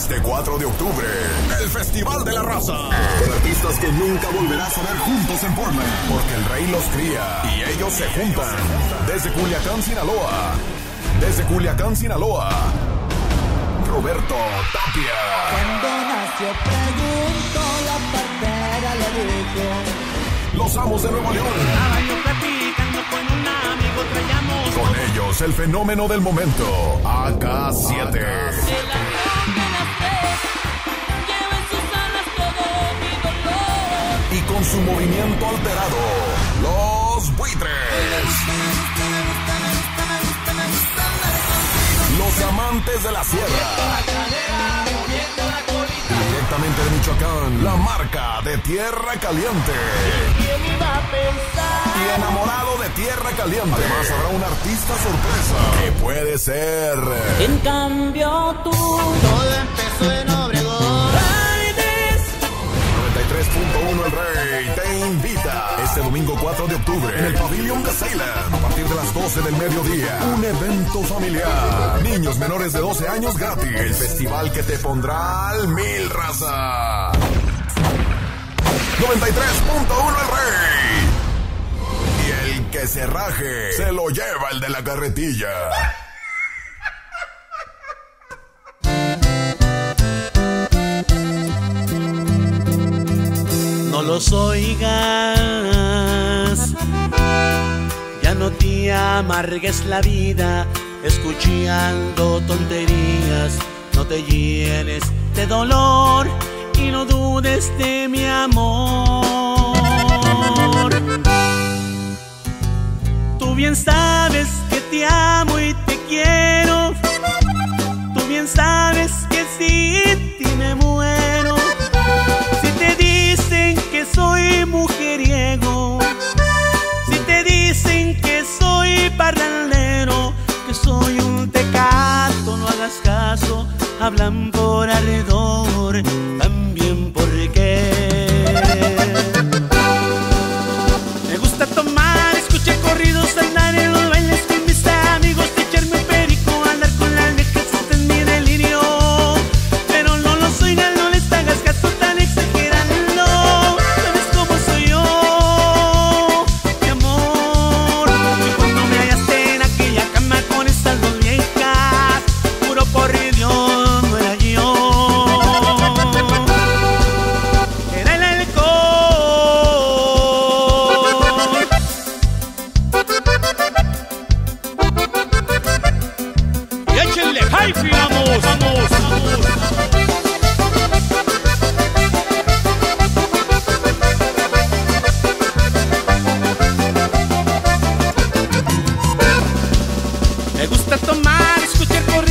Este 4 de octubre, el Festival de la Raza. Con artistas que nunca volverás a ver juntos en Portland. Porque el rey los cría y ellos se juntan. Desde Culiacán, Sinaloa. Desde Culiacán, Sinaloa. Roberto Tapia. Cuando nació preguntó, la partera le dijo. Los amos de Nuevo León. Platicando con un amigo, traíamos Con ellos, el fenómeno del momento. AK7. Movimiento alterado, los buitres. Los amantes de la sierra. Directamente de Michoacán, la marca de Tierra Caliente. ¿Quién iba a pensar? Y enamorado de Tierra Caliente. Además habrá un artista sorpresa que puede ser En cambio tú, Todo empezó en el Pavilion de Salem a partir de las 12 del mediodía. Un evento familiar. Niños menores de 12 años gratis. El festival que te pondrá al mil raza. 93.1 El Rey. Y el que se raje se lo lleva el de la carretilla. No los oigas, amargues la vida escuchando tonterías. No te llenes de dolor y no dudes de mi amor. Tú bien sabes que te amo y hablan por alrededor, échenle hype, vamos, vamos, vamos. Me gusta tomar, escuchar del